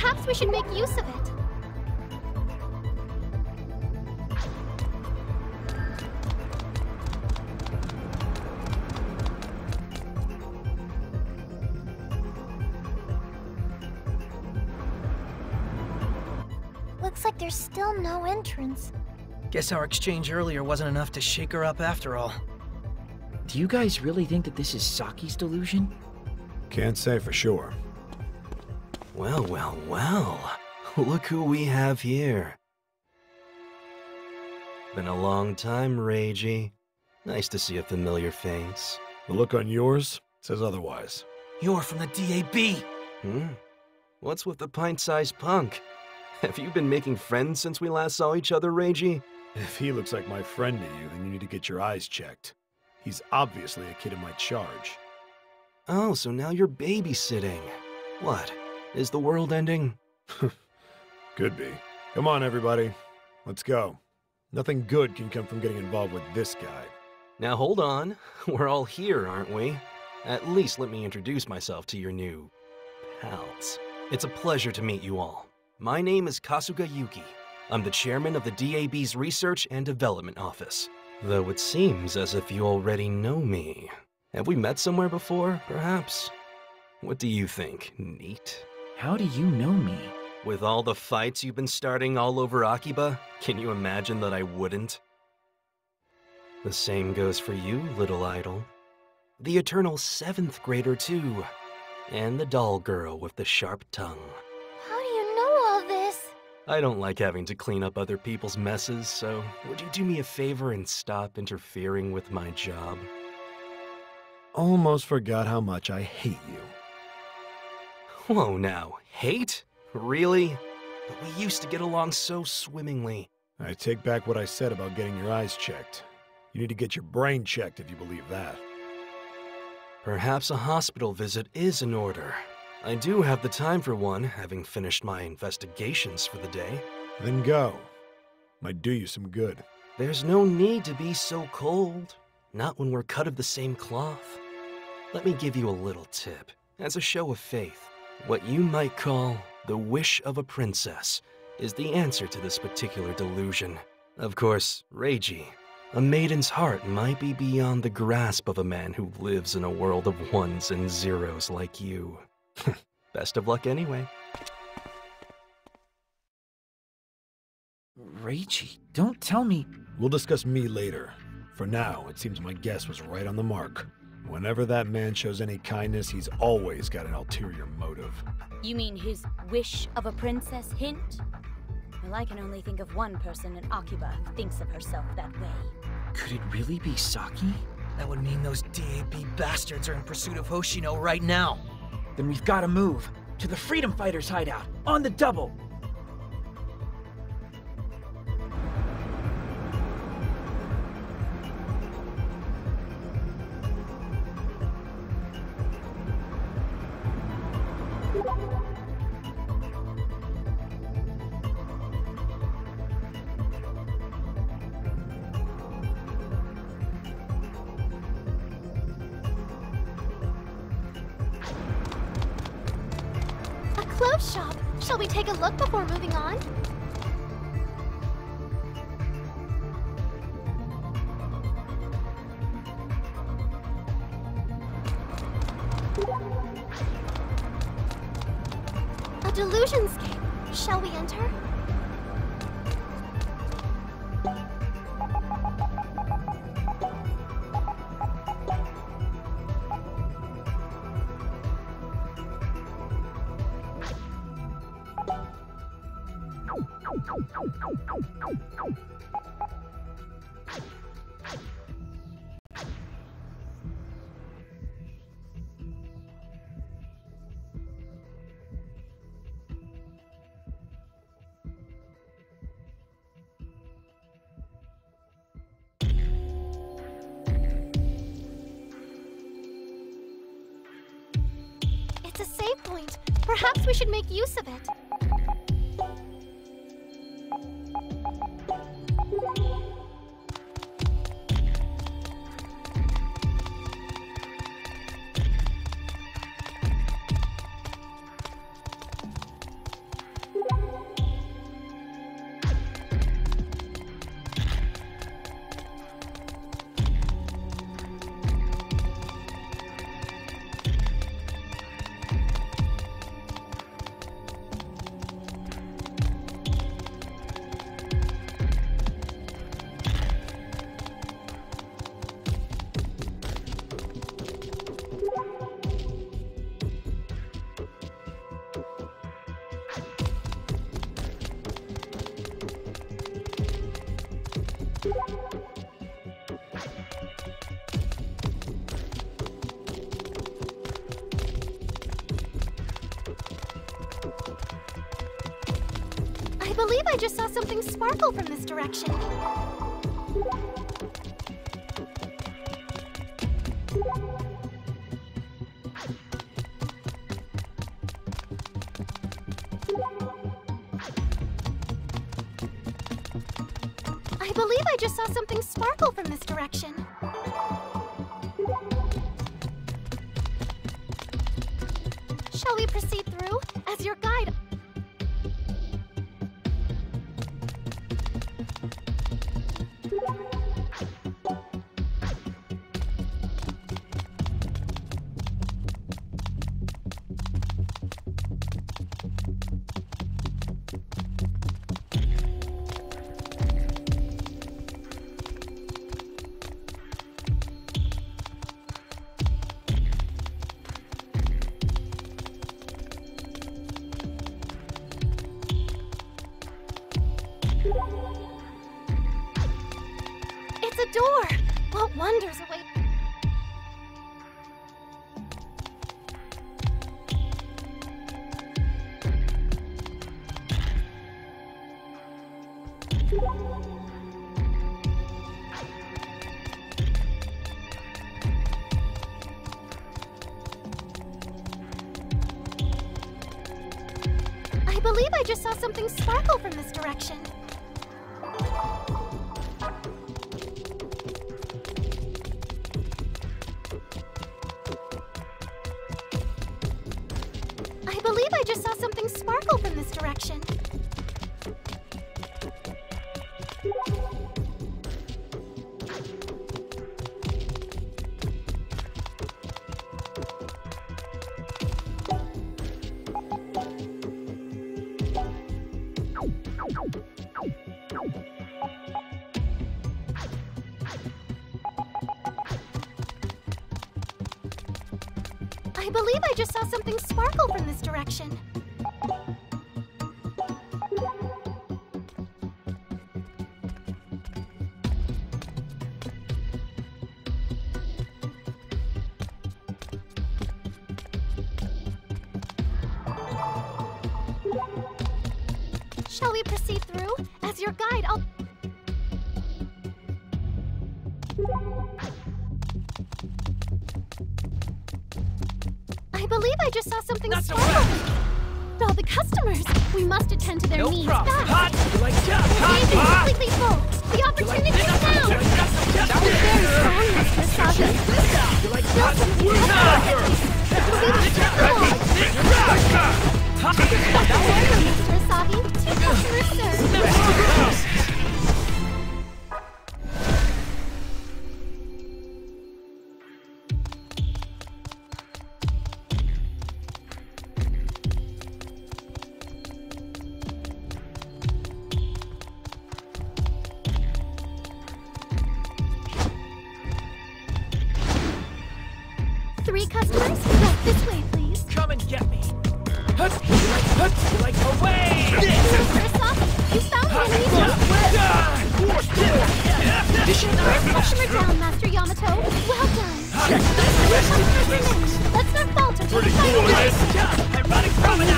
Perhaps we should make use of it. Looks like there's still no entrance. Guess our exchange earlier wasn't enough to shake her up after all. Do you guys really think that this is Saki's delusion? Can't say for sure. Well, well, well. Look who we have here. Been a long time, Reiji. Nice to see a familiar face. The look on yours says otherwise. You're from the DAB! Hmm? What's with the pint-sized punk? Have you been making friends since we last saw each other, Reiji? If he looks like my friend to you, then you need to get your eyes checked. He's obviously a kid in my charge. Oh, so now you're babysitting. What? Is the world ending? Could be. Come on, everybody. Let's go. Nothing good can come from getting involved with this guy. Now hold on. We're all here, aren't we? At least let me introduce myself to your new pals. It's a pleasure to meet you all. My name is Kasuga Yuki. I'm the chairman of the DAB's Research and Development Office. Though it seems as if you already know me. Have we met somewhere before, perhaps? What do you think, NEET? How do you know me? With all the fights you've been starting all over Akiba, can you imagine that I wouldn't? The same goes for you, little idol. The eternal seventh grader, too. And the doll girl with the sharp tongue. How do you know all this? I don't like having to clean up other people's messes, so would you do me a favor and stop interfering with my job? Almost forgot how much I hate you. Whoa now, hate? Really? But we used to get along so swimmingly. I take back what I said about getting your eyes checked. You need to get your brain checked if you believe that. Perhaps a hospital visit is in order. I do have the time for one, having finished my investigations for the day. Then go. Might do you some good. There's no need to be so cold. Not when we're cut of the same cloth. Let me give you a little tip, as a show of faith. What you might call the wish of a princess is the answer to this particular delusion. Of course, Reiji, a maiden's heart might be beyond the grasp of a man who lives in a world of ones and zeros like you. Best of luck anyway. Reiji, don't tell me. We'll discuss me later. For now, it seems my guess was right on the mark. Whenever that man shows any kindness, he's always got an ulterior motive. You mean his wish of a princess hint? Well, I can only think of one person in Akiba who thinks of herself that way. Could it really be Saki? That would mean those DAB bastards are in pursuit of Hoshino right now. Then we've got to move to the Freedom Fighters hideout on the double. Clothes shop. Shall we take a look before moving on? A delusionscape. Shall we enter? It's a save point. Perhaps we should make use of it. I believe I just saw something sparkle from this direction. I just saw something sparkle from this direction. Shall we proceed through? As your guide, wonders await? I believe I just saw something sparkle from this direction. From this direction. I believe I just saw something sparkle from this direction. Shall we proceed through? As your guide, I'll. I believe I just saw something Not so sparkle. All the customers. We must attend to their No needs problem. fast. Hot! You like? The Hot! Hot! completely full. The opportunity is now. You like that? That was very strong. Asagi. You like Three customers? Right this way, please. Come and get me. Let's not falter to the final race. Ironic promenade! One foe remaining.